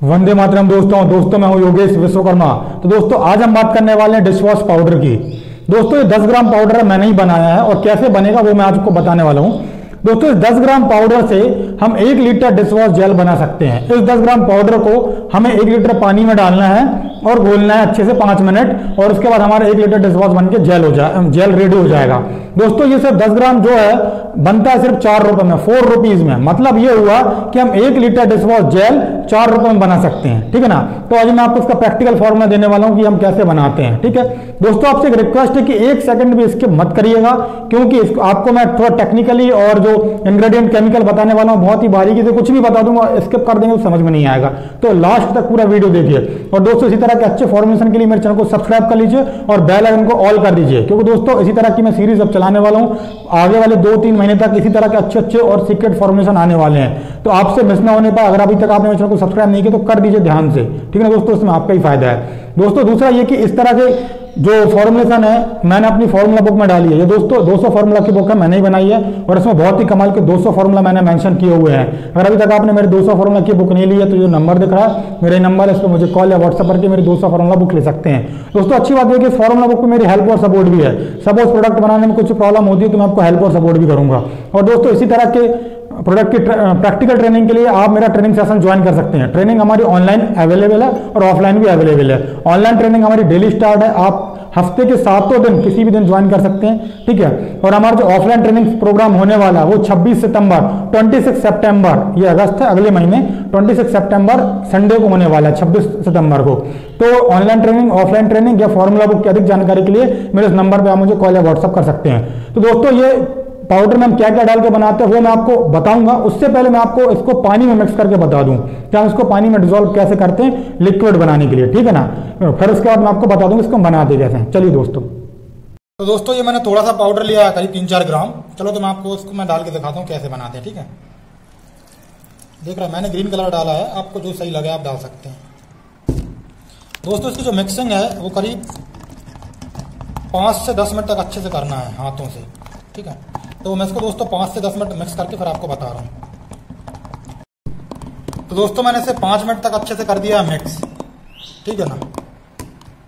वंदे मातरम दोस्तों दोस्तों, मैं हूँ योगेश विश्वकर्मा। तो दोस्तों, आज हम बात करने वाले हैं डिश वॉश पाउडर की। दोस्तों, ये 10 ग्राम पाउडर मैंने ही बनाया है और कैसे बनेगा वो मैं आपको बताने वाला हूँ। दोस्तों, इस 10 ग्राम पाउडर से हम एक लीटर डिश वॉश जेल बना सकते हैं। इस 10 ग्राम पाउडर को हमें एक लीटर पानी में डालना है और घोलना है अच्छे से पाँच मिनट और उसके बाद हमारा एक लीटर डिश वॉश बन के जेल हो जाए जेल रेडी हो जाएगा। दोस्तों, ये सिर्फ़ 10 ग्राम जो है, बनता है सिर्फ़ चार रुपए में फोर रुपीज़ में। मतलब ये हुआ कि हम एक लीटर डिश वॉश जेल चार रुपए में बना सकते हैं, ठीक है ना? तो आज मैं आपको इसका प्रैक्टिकल फॉर्मूला देने वाला हूँ कि हम कैसे बनाते हैं, ठीक है? दोस्तों, आपसे एक रिक्वेस्ट है कि एक सेकंड भी इसके मत करिएगा, क्योंकि आपको मैं थोड़ा टेक्निकली और जो इंग्रेडिएंट केमिकल बताने वाला हूँ, बहुत ही बारीकी से कुछ भी बता दूँगा स्किप कर देंगे तो समझ में नहीं आएगा। तो लास्ट तक पूरा वीडियो देखिए। और दोस्तों, इसी तरह के अच्छे फॉर्मेशन के लिए मेरे चैनल को सब्सक्राइब कर लीजिए और बेल आइकन को ऑल कर दीजिए, क्योंकि दोस्तों, इसी तरह की मैं सीरीज़ अब चलाने वाला हूँ। आगे वाले दो तीन महीने तक इसी तरह के अच्छे अच्छे और सीक्रेट फॉर्मेशन आने वाले हैं। तो आपसे मिस ना होने पर अगर अभी तक आपने चैनल को सब्सक्राइब नहीं किया तो कर दीजिए ध्यान से। ठीक है दोस्तों? इसमें आपका ही फ़ायदा है। दोस्तों, दूसरा ये कि इस तरह के जो फॉर्मुलेशन है, मैंने अपनी फॉर्मूला बुक में डाली है। ये दोस्तों 200 फॉर्मूला की बुक है, मैंने ही बनाई है और इसमें बहुत ही कमाल के 200 फॉर्मूला मैंने मेंशन किए हुए हैं। अगर अभी तक आपने मेरे 200 फॉर्मूला की बुक नहीं ली है तो जो नंबर दिख रहा है। मेरे नंबर है इस पर मुझे कॉल या व्हाट्सअप करके मेरी 200 फॉर्मूला बुक ले सकते हैं। दोस्तों, अच्छी बात है कि फॉर्मूला बुक में मेरी हेल्प और सपोर्ट भी है। सपोज़ प्रोडक्ट बनाने में कुछ प्रॉब्लम होती है तो मैं आपको हेल्प और सपोर्ट भी करूँगा। और दोस्तों, इसी तरह के प्रोडक्ट की प्रैक्टिकल ट्रेनिंग के लिए आप मेरा ट्रेनिंग सेशन ज्वाइन कर सकते हैं। ट्रेनिंग हमारी ऑनलाइन अवेलेबल है और ऑफलाइन भी अवेलेबल है। ऑनलाइन ट्रेनिंग हमारी डेली स्टार्ट है। आप हफ़्ते के सातों दिन किसी भी दिन ज्वाइन कर सकते हैं। ठीक है? और हमारा जो ऑफलाइन ट्रेनिंग प्रोग्राम होने वाला है, वो 26 सितंबर 26 सितंबर ये अगस्त है, अगले महीने 26 सितंबर संडे को होने वाला है 26 सितंबर को। तो ऑनलाइन ट्रेनिंग ऑफलाइन ट्रेनिंग या फॉर्मूला बुक की अधिक जानकारी के लिए मेरे इस नंबर पर आप मुझे कॉल या व्हाट्सअप कर सकते हैं। तो दोस्तों, ये पाउडर में हम क्या क्या डाल के बनाते हैं, वो मैं आपको बताऊँगा। उससे पहले मैं आपको इसको पानी में मिक्स करके बता दूँ कि हम इसको पानी में डिजोल्व कैसे करते हैं लिक्विड बनाने के लिए, ठीक है ना? फिर उसके बाद मैं आपको बता दूँगा, इसको बनाते कैसे चलिए दोस्तों। तो दोस्तों, ये मैंने थोड़ा सा पाउडर लिया है, करीब तीन चार ग्राम। चलो तो मैं आपको उसको मैं डाल के दिखाता हूँ कैसे बनाते हैं, ठीक है? देख रहा है, मैंने ग्रीन कलर डाला है, आपको जो सही लगे आप डाल सकते हैं। दोस्तों, इसकी जो मिक्सिंग है, वो करीब पाँच से दस मिनट तक अच्छे से करना है हाथों से, ठीक है? तो मैं इसको दोस्तों पाँच से दस मिनट मिक्स करके फिर आपको बता रहा हूँ। तो दोस्तों मैंने इसे पाँच मिनट तक अच्छे से कर दिया मिक्स ठीक है ना?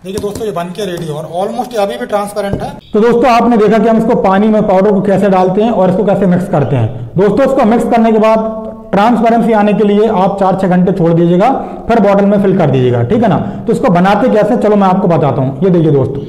देखिए दोस्तों ये बन के रेडी और ऑलमोस्ट अभी भी ट्रांसपेरेंट है। तो दोस्तों आपने देखा कि हम इसको पानी में पाउडर को कैसे डालते हैं और इसको कैसे मिक्स करते हैं। दोस्तों इसको मिक्स करने के बाद ट्रांसपेरेंसी आने के लिए आप चार छह घंटे छोड़ दीजिएगा, फिर बॉटल में फिल कर दीजिएगा। ठीक है ना? तो इसको बनाते कैसे चलो मैं आपको बताता हूँ। ये देखिए दोस्तों।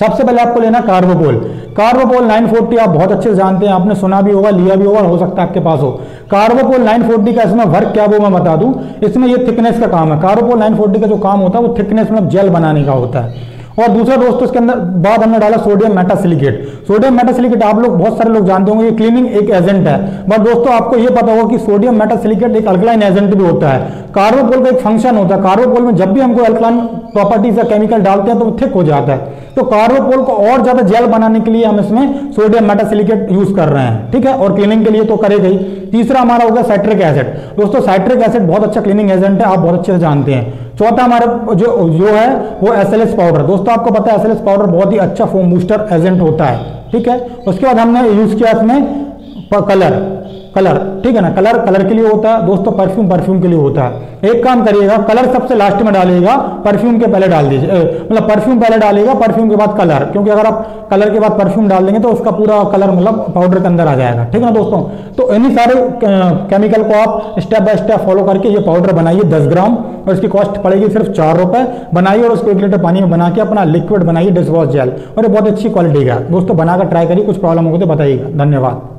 सबसे पहले आपको लेना कार्बोपोल कार्बोपोल 940 आप बहुत अच्छे से जानते हैं, आपने सुना भी होगा, लिया भी होगा, हो सकता है आपके पास हो। कार्बोपोल 940 का इसमें वर्क क्या वो मैं बता दूँ। इसमें ये थिकनेस का काम है। कार्बोपोल 940 का जो काम होता है, वो थिकनेस मतलब जेल बनाने का होता है। और दूसरा दोस्तों इसके अंदर बाद हमने डाला सोडियम मेटासिलिकेट सोडियम मेटासिलिकेट आप लोग, बहुत सारे लोग जानते होंगे, ये क्लीनिंग एक एजेंट है। बट दोस्तों, आपको ये पता होगा कि सोडियम मेटासिलिकेट एक अल्कलाइन एजेंट भी होता है। कार्बोपोल का एक फ़ंक्शन होता है। कार्बोपोल में जब भी हमको अल्कलाइन प्रॉपर्टीज़ या केमिकल डालते हैं तो वो थिक हो जाता है। तो कार्बोपोल को और ज़्यादा जेल बनाने के लिए हम इसमें सोडियम मेटासिलिकेट यूज़ कर रहे हैं, ठीक है? और क्लीनिंग के लिए तो करेगा ही तीसरा हमारा होगा साइट्रिक एसिड। दोस्तों, साइट्रिक एसिड बहुत अच्छा क्लीनिंग एजेंट है, आप बहुत अच्छे से जानते हैं। चौथा हमारे जो जो है, वो एसएलएस पाउडर दोस्तों, आपको पता है एसएलएस पाउडर बहुत ही अच्छा फोम बूस्टर एजेंट होता है, ठीक है? उसके बाद हमने यूज़ किया इसमें कलर कलर ठीक है ना? कलर कलर के लिए होता है, दोस्तों परफ्यूम परफ्यूम के लिए होता है। एक काम करिएगा कलर सबसे लास्ट में डालिएगा परफ्यूम के पहले डाल दीजिए मतलब परफ्यूम पहले डालिएगा परफ्यूम के बाद कलर क्योंकि अगर आप कलर के बाद परफ्यूम डाल देंगे तो उसका पूरा कलर मतलब पाउडर के अंदर आ जाएगा, ठीक है ना, दोस्तों? तो इन्हीं सारे केमिकल को आप स्टेप बाय स्टेप फॉलो करके ये पाउडर बनाइए दस ग्राम, और इसकी कॉस्ट पड़ेगी सिर्फ़ चार रुपए। बनाइए और उसको एक लीटर पानी में बना के अपना लिक्विड बनाइए डिश वॉश जेल और ये बहुत अच्छी क्वालिटी का दोस्तों, बनाकर ट्राई करिए, कुछ प्रॉब्लम होगी तो बताइएगा। धन्यवाद।